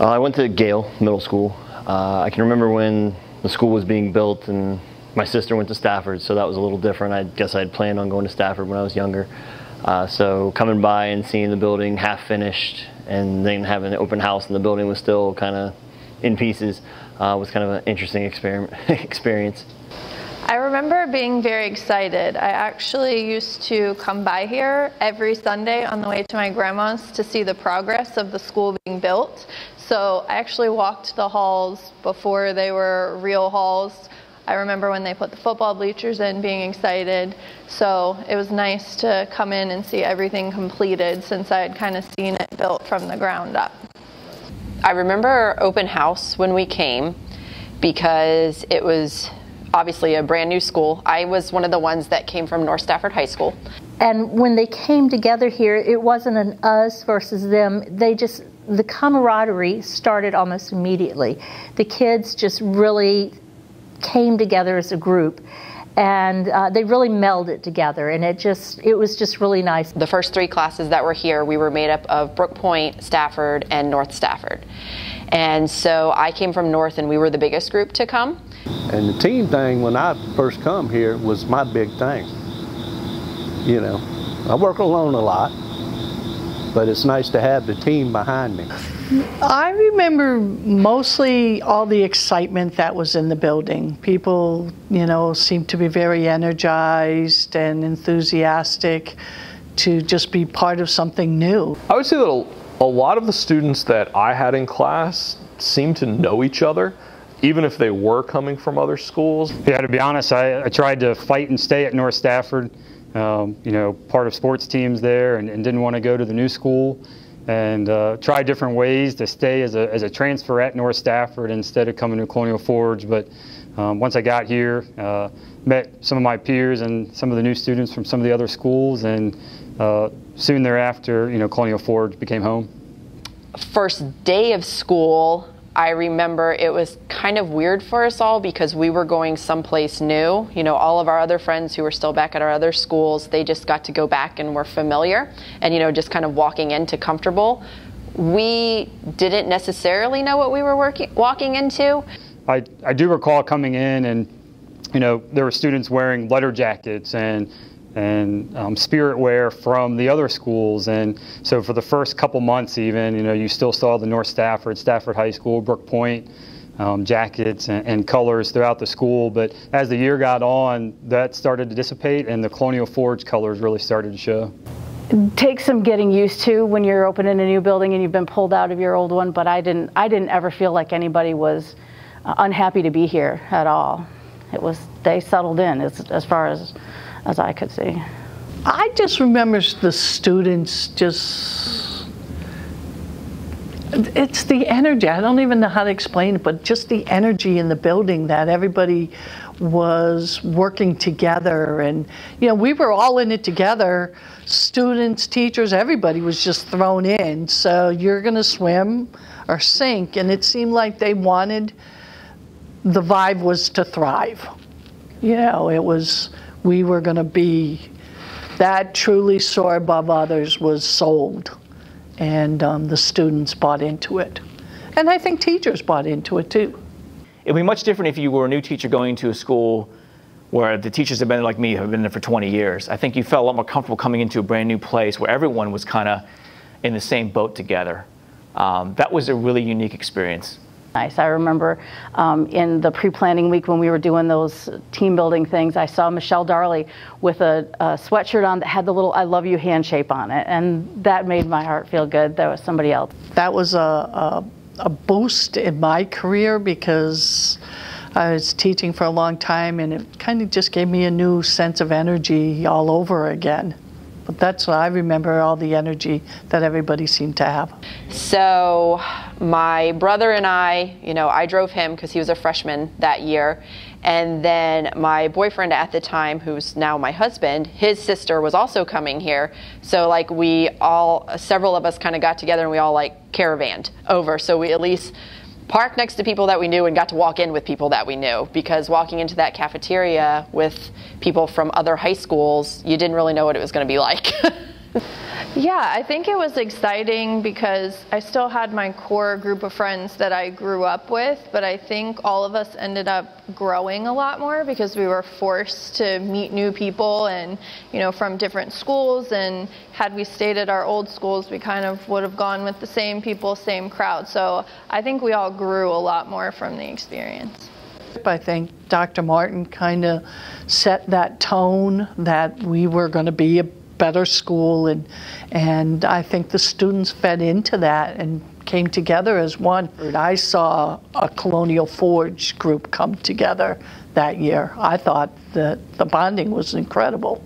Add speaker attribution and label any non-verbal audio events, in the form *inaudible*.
Speaker 1: Uh, I went to Gayle Middle School. Uh, I can remember when the school was being built and my sister went to Stafford, so that was a little different. I guess I'd planned on going to Stafford when I was younger. Uh, so coming by and seeing the building half finished and then having an open house and the building was still kind of in pieces uh, was kind of an interesting *laughs* experience.
Speaker 2: I remember being very excited. I actually used to come by here every Sunday on the way to my grandma's to see the progress of the school being built. So I actually walked the halls before they were real halls. I remember when they put the football bleachers in being excited. So it was nice to come in and see everything completed since I had kind of seen it built from the ground up.
Speaker 3: I remember open house when we came because it was obviously a brand new school. I was one of the ones that came from North Stafford High School.
Speaker 4: And when they came together here, it wasn't an us versus them. They just, the camaraderie started almost immediately. The kids just really came together as a group and uh, they really melded it together and it just it was just really nice.
Speaker 3: The first three classes that were here we were made up of Brooke Point stafford and north stafford. And so i came from north and we were the biggest group to come.
Speaker 5: And the team thing when i first come here was my big thing. You know i work alone a lot but it's nice to have the team behind me
Speaker 6: I remember mostly all the excitement that was in the building. People, you know, seemed to be very energized and enthusiastic to just be part of something new.
Speaker 7: I would say that a lot of the students that I had in class seemed to know each other even if they were coming from other schools?
Speaker 8: Yeah, to be honest, I, I tried to fight and stay at North Stafford. Um, you know, part of sports teams there and, and didn't want to go to the new school and uh, try different ways to stay as a, as a transfer at North Stafford instead of coming to Colonial Forge. But um, once I got here, uh, met some of my peers and some of the new students from some of the other schools, and uh, soon thereafter, you know, Colonial Forge became home.
Speaker 3: First day of school, I remember it was kind of weird for us all because we were going someplace new. You know, all of our other friends who were still back at our other schools, they just got to go back and were familiar and, you know, just kind of walking into comfortable. We didn't necessarily know what we were working, walking into.
Speaker 8: I, I do recall coming in and, you know, there were students wearing letter jackets and and um, spirit wear from the other schools. And so for the first couple months, even, you know, you still saw the North Stafford, Stafford High School, Brooke Point. Um, jackets and, and, colors throughout the school. But as the year got on, that started to dissipate, and the Colonial Forge colors really started to show.
Speaker 9: It takes some getting used to when you're opening a new building and you've been pulled out of your old one. But I didn't. I didn't ever feel like anybody was uh, unhappy to be here at all. It was they settled in as, as far as as I could see.
Speaker 6: I just remember the students just, it's the energy. I don't even know how to explain it, but just the energy in the building that everybody was working together. And, you know, we were all in it together students, teachers, everybody was just thrown in. So you're going to swim or sink. And it seemed like they wanted, the vibe was to thrive. You know, it was we were going to be, that truly soar above others was sold. And um, the students bought into it. And I think teachers bought into it too.
Speaker 10: It would be much different if you were a new teacher going to a school where the teachers have been like me, have been there for 20 years. I think you felt a lot more comfortable coming into a brand new place where everyone was kind of in the same boat together. Um, that was a really unique experience
Speaker 9: nice. I remember um, in the pre-planning week when we were doing those team building things, I saw Michelle Darley with a, a, sweatshirt on that had the little "I love you" hand shape on it, and that made my heart feel good. That was somebody else.
Speaker 6: That was a, a, a boost in my career because. I was teaching for a long time, and it kind of just gave me a new sense of energy all over again. But that's I remember all the energy that everybody seemed to have.
Speaker 3: So, my brother and I, you know, I drove him because he was a freshman that year. And then my boyfriend at the time, who's now my husband, his sister was also coming here. So, like, we all, several of us kind of got together and we all, like, caravanned over. So, we at least parked next to people that we knew and got to walk in with people that we knew because walking into that cafeteria with people from other high schools, you didn't really know what it was going to be like. *laughs*
Speaker 2: Yeah, I think it was exciting because I still had my core group of friends that I grew up with, but I think all of us ended up growing a lot more because we were forced to meet new people and, you know, from different schools. And had we stayed at our old schools, we kind of would have gone with the same people, same crowd. So I think we all grew a lot more from the experience.
Speaker 6: I think Dr. Martin kind of set that tone that we were going to be a better school and and I think the students fed into that and came together as one. I saw a Colonial Forge group come together that year. I thought that the bonding was incredible.